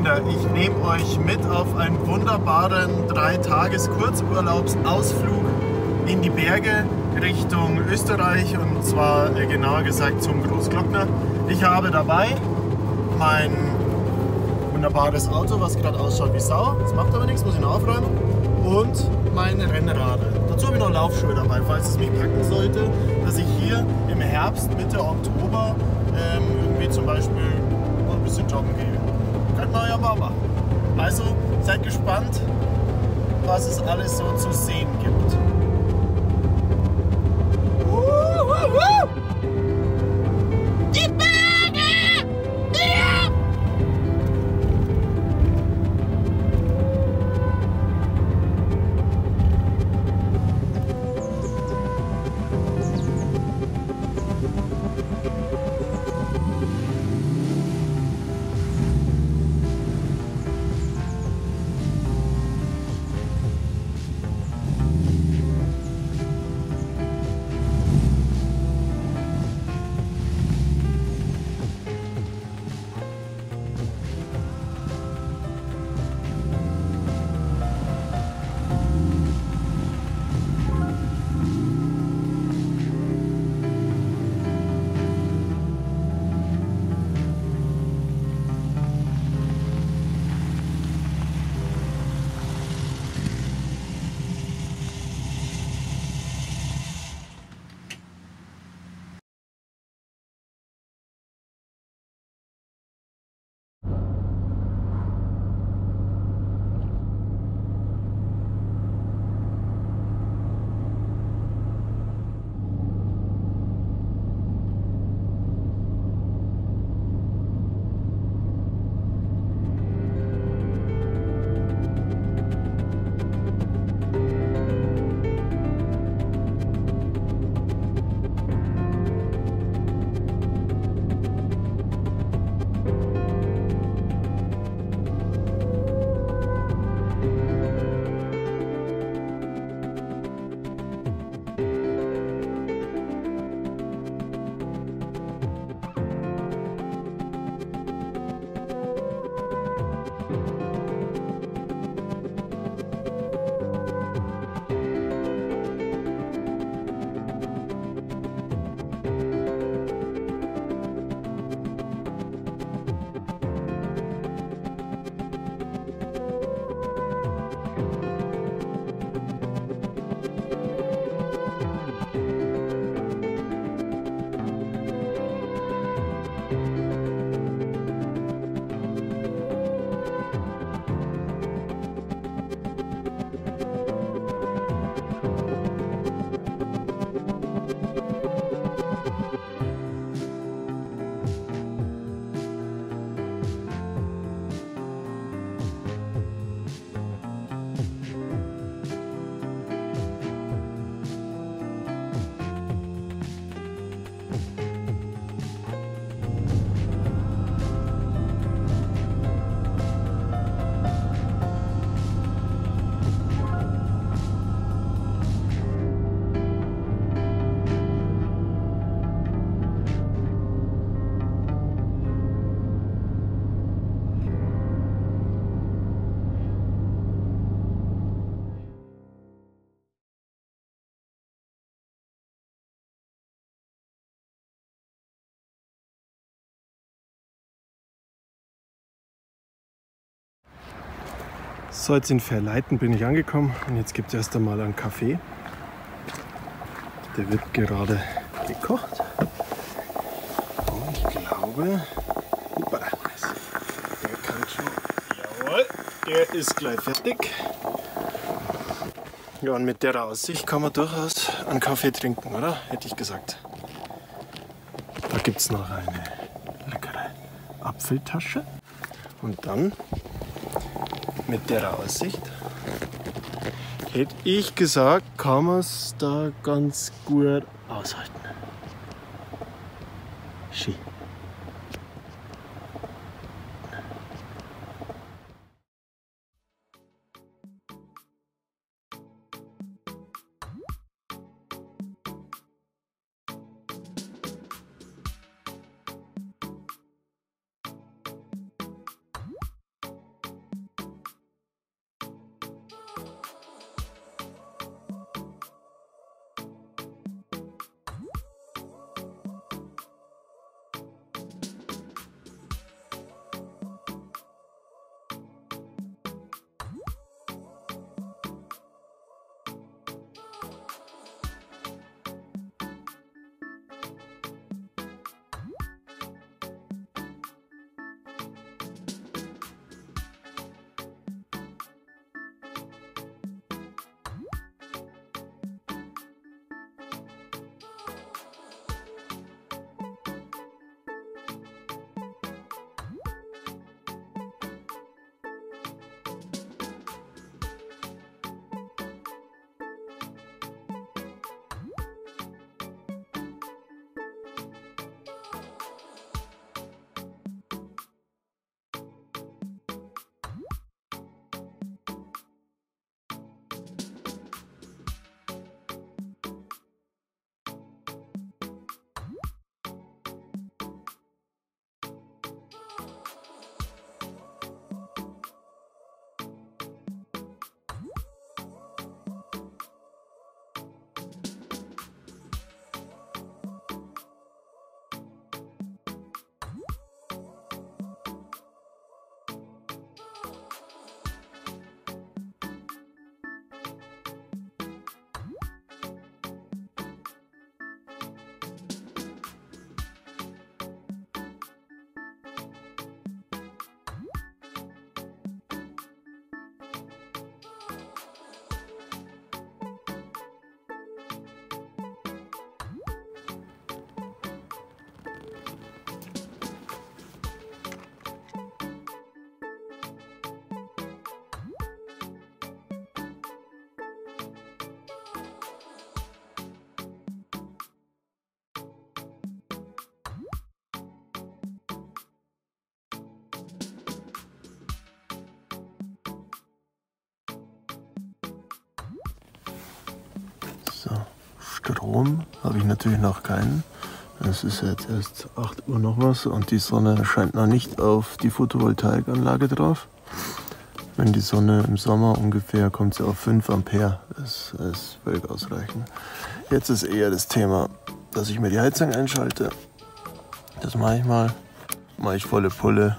Kinder, ich nehme euch mit auf einen wunderbaren Drei-Tages-Kurzurlaubsausflug in die Berge Richtung Österreich und zwar äh, genauer gesagt zum Großglockner. Ich habe dabei mein wunderbares Auto, was gerade ausschaut wie Sau. Das macht aber nichts, muss ich noch aufräumen. Und meine Rennrade. Dazu habe ich noch Laufschuhe dabei, falls es mich packen sollte, dass ich hier im Herbst, Mitte Oktober ähm, irgendwie zum Beispiel ein bisschen joggen gehe. Ja mal machen. Also seid gespannt, was es alles so zu sehen gibt. So, jetzt in Verleiten bin ich angekommen und jetzt gibt es erst einmal einen Kaffee. Der wird gerade gekocht. Und ich glaube, Opa, der kann schon. Jawohl, der ist gleich fertig. Ja, und mit der Aussicht kann man durchaus einen Kaffee trinken, oder? Hätte ich gesagt. Da gibt es noch eine leckere Apfeltasche. Und dann mit der Aussicht, hätte ich gesagt, kann man es da ganz gut aushalten. Schön. Strom habe ich natürlich noch keinen. Es ist jetzt erst 8 Uhr noch was und die Sonne scheint noch nicht auf die Photovoltaikanlage drauf. Wenn die Sonne im Sommer ungefähr kommt sie auf 5 Ampere. Das ist völlig ausreichend. Jetzt ist eher das Thema, dass ich mir die Heizung einschalte. Das mache ich mal. Mache ich volle Pulle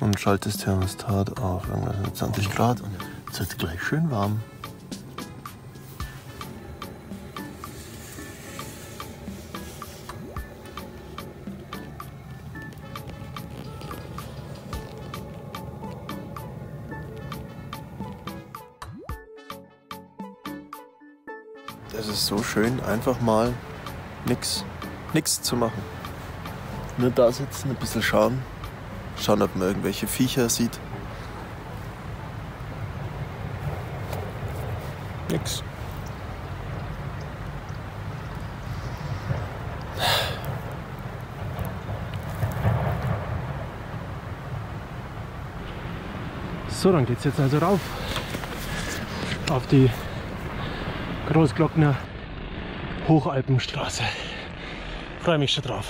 und schalte das Thermostat auf 20 Grad und jetzt wird es gleich schön warm. So schön, einfach mal nichts nix zu machen. Nur da sitzen, ein bisschen schauen. Schauen, ob man irgendwelche Viecher sieht. Nix. So, dann geht's jetzt also rauf auf die Großglockner Hochalpenstraße. Freue mich schon drauf.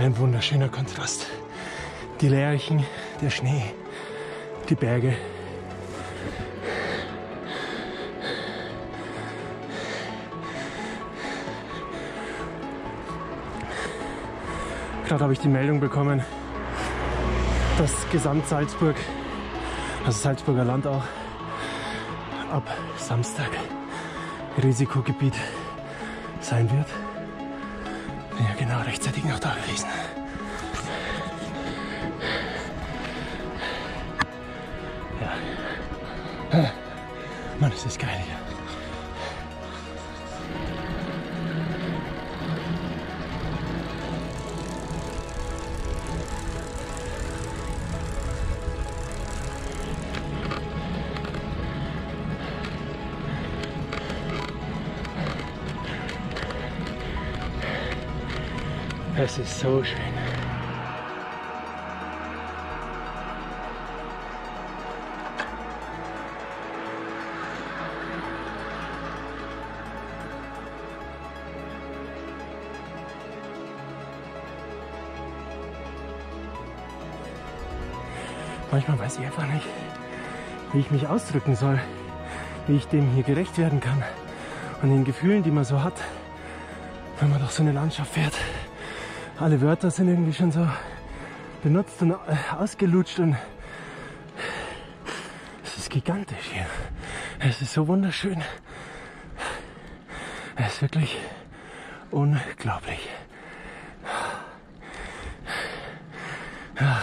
Ein wunderschöner Kontrast. Die Lerchen, der Schnee, die Berge. Gerade habe ich die Meldung bekommen, dass Gesamt Salzburg, also Salzburger Land auch, ab Samstag Risikogebiet sein wird. Ja, genau, rechtzeitig noch da gewesen. Ja. Mann, ist geil Es ist so schön. Manchmal weiß ich einfach nicht, wie ich mich ausdrücken soll, wie ich dem hier gerecht werden kann und den Gefühlen, die man so hat, wenn man durch so eine Landschaft fährt. Alle Wörter sind irgendwie schon so benutzt und ausgelutscht und es ist gigantisch hier. Es ist so wunderschön. Es ist wirklich unglaublich. Ja.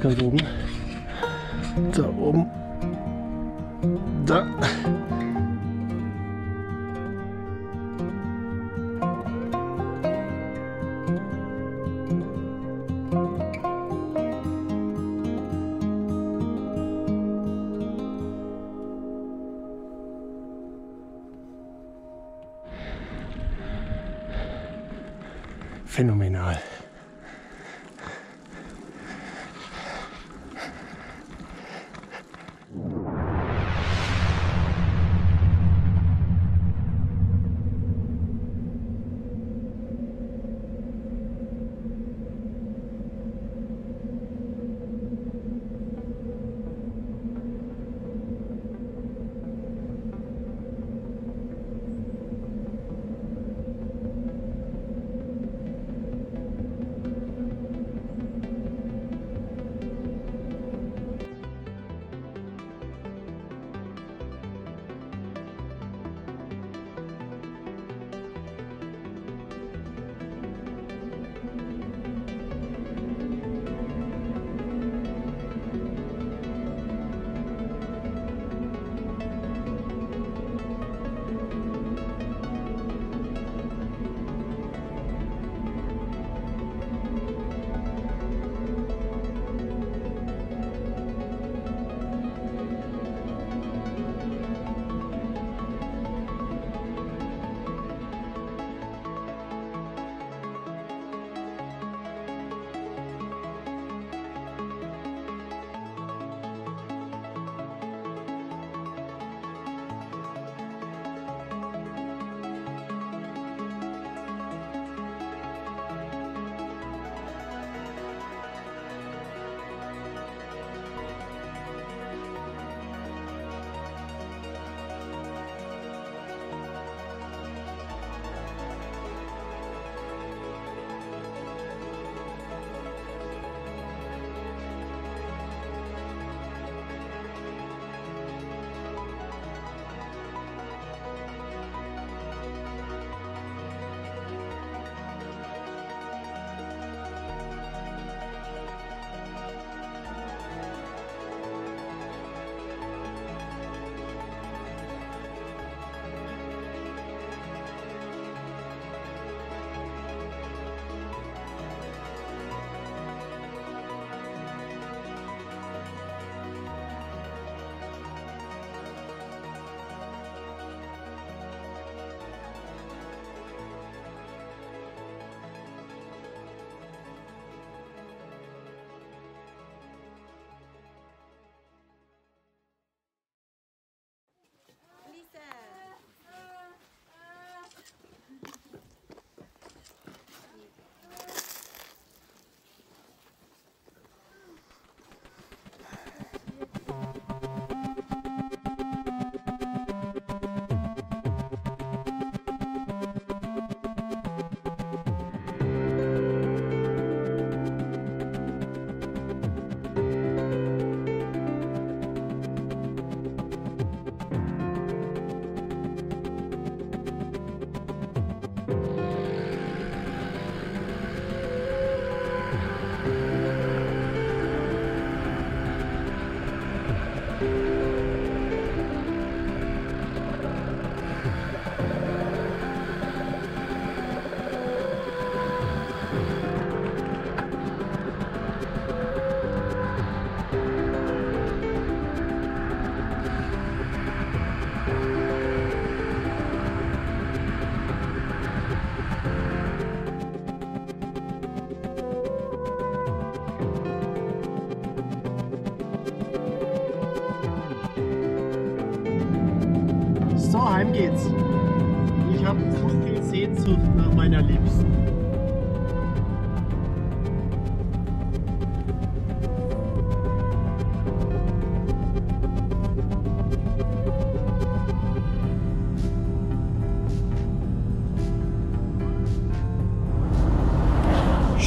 Fast ganz oben. Da oben. Da. Phänomenal.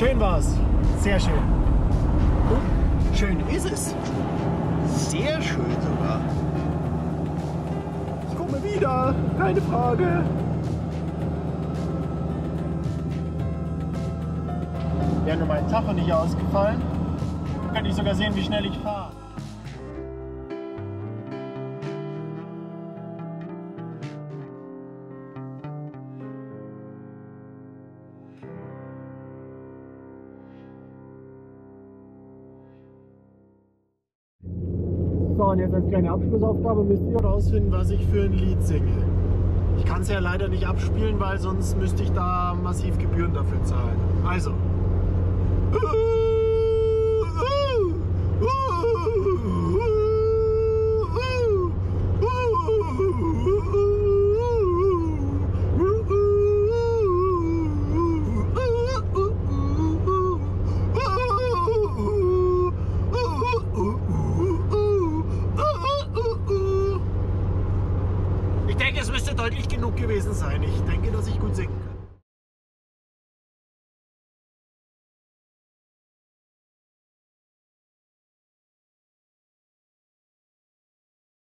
Schön war's. Sehr schön. Und schön ist es. Sehr schön sogar. Ich komme wieder, keine Frage. Wäre nur mein Tacho nicht ausgefallen, könnte ich sogar sehen, wie schnell ich fahre. Jetzt als kleine Abschlussaufgabe müsst ihr rausfinden, was ich für ein Lied singe. Ich kann es ja leider nicht abspielen, weil sonst müsste ich da massiv Gebühren dafür zahlen. Also.